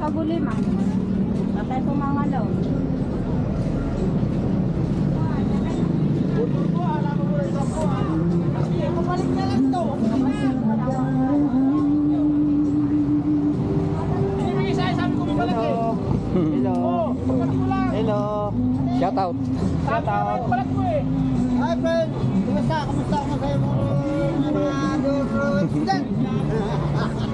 pagulima. Patay pumangalaw. Hello. Hello. Hello. Shout out. Shout out. Hi friend! Kumusta? Kumusta sa iyo mga mga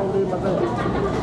ka na.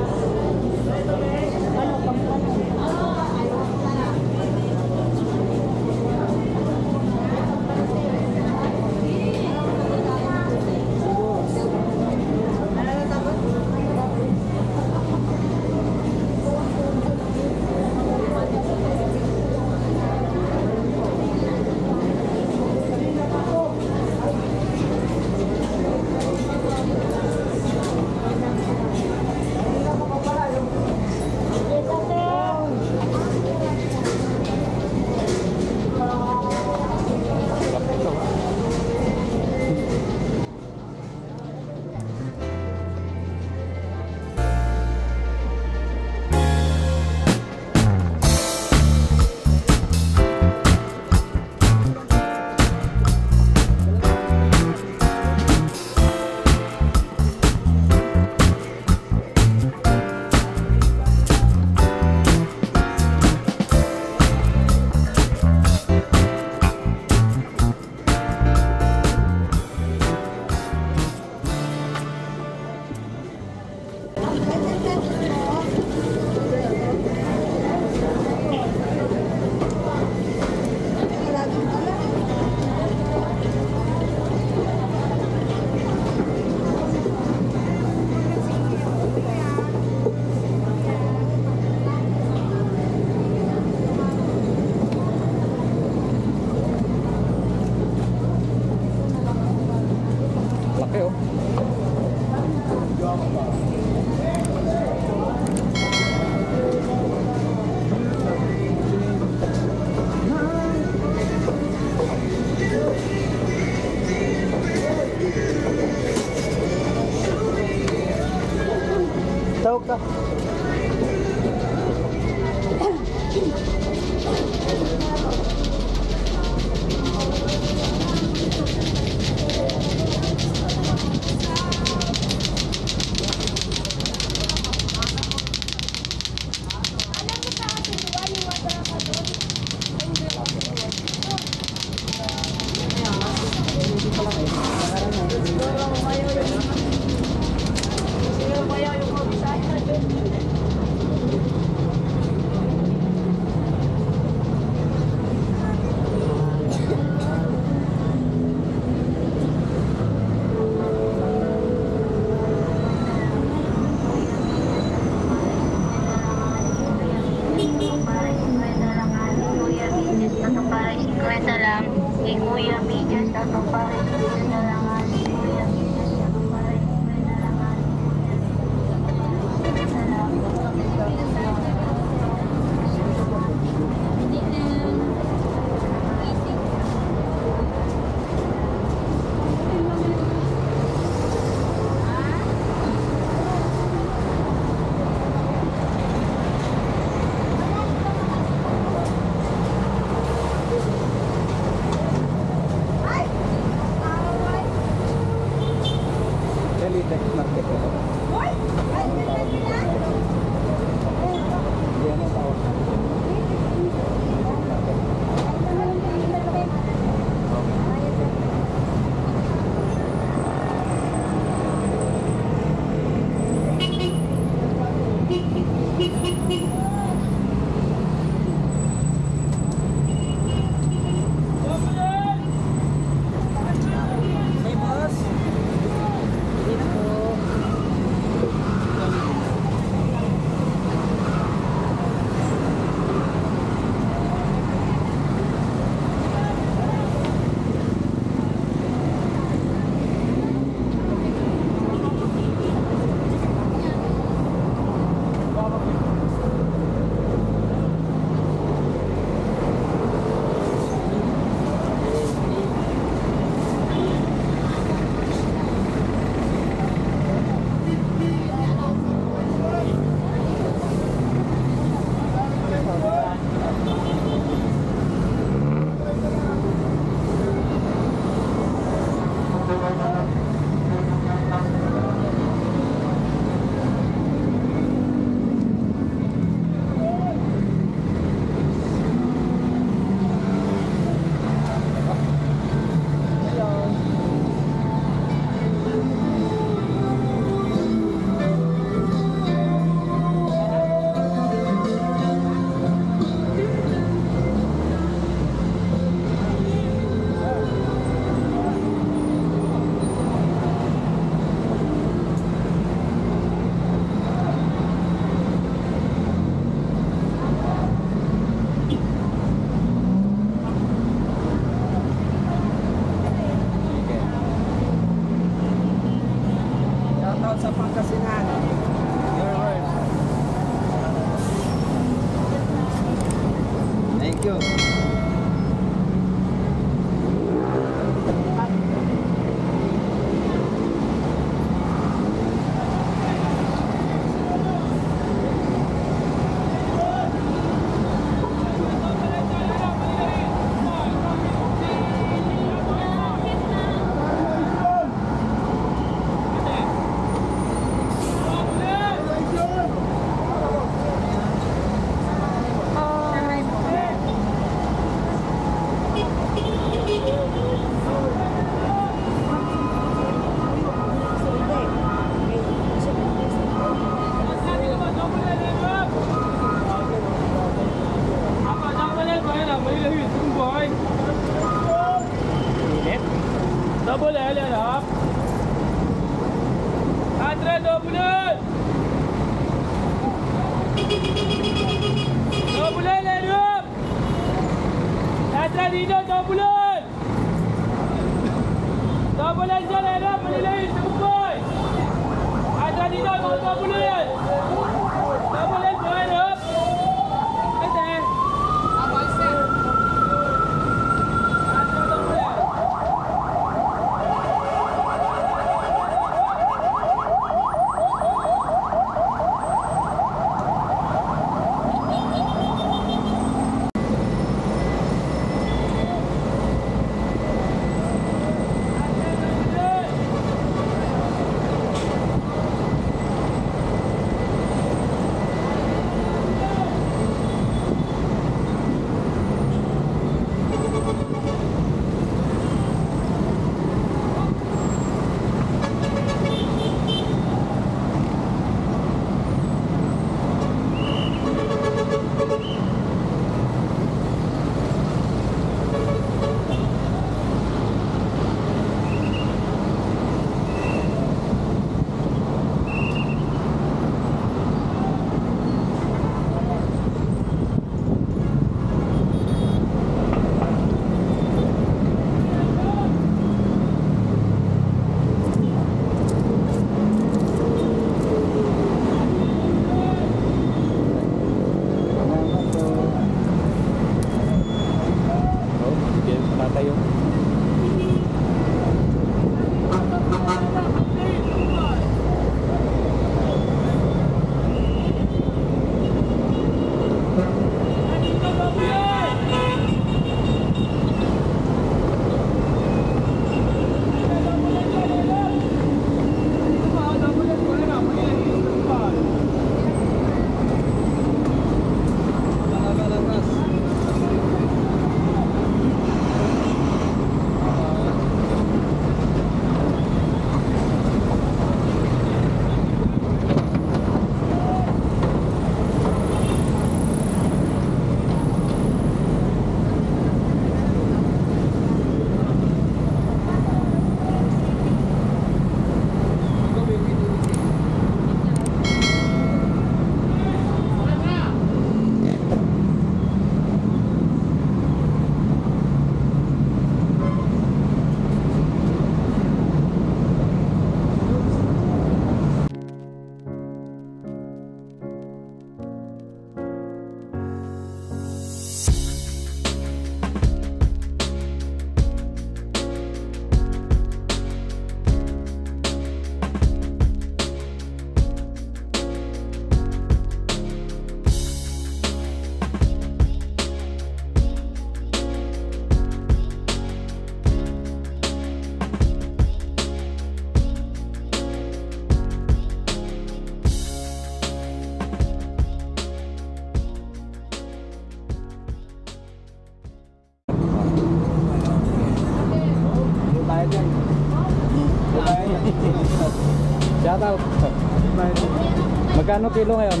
Magkano kilo ngayon?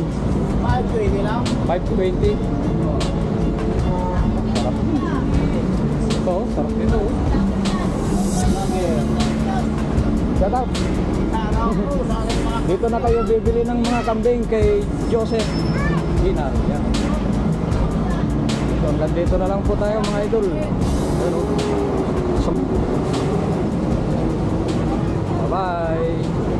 520 lang. 520. Sarap. Ito, sarap. Shout out. Dito na kayo bibili ng mga kambing kay Joseph Ginar. Yan. So, hanggang dito na lang po tayo mga idol. Oh. Bye-bye.